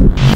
Bye.